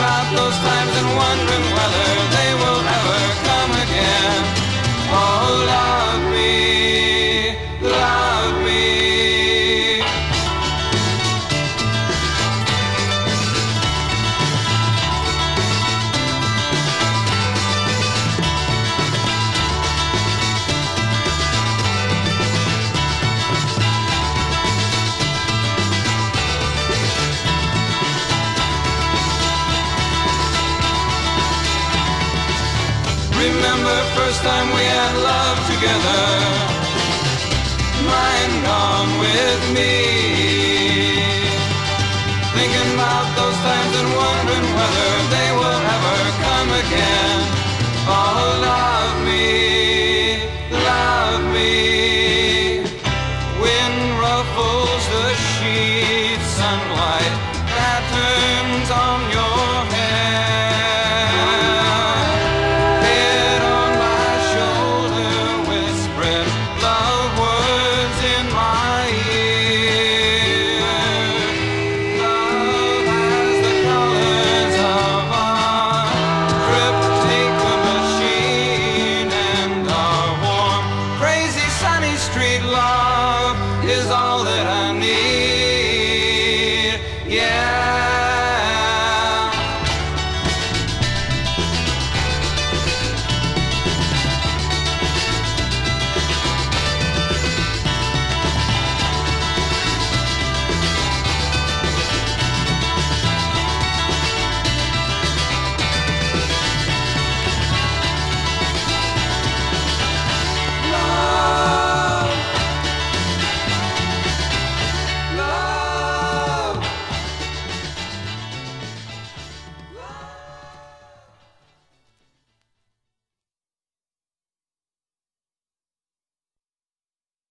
about those times and wondering whether they Remember first time we had love together. Mind gone with me. Thinking about those times and wondering whether they will ever come again. Oh, love me, love me. Wind ruffles the sheet, sunlight patterns on your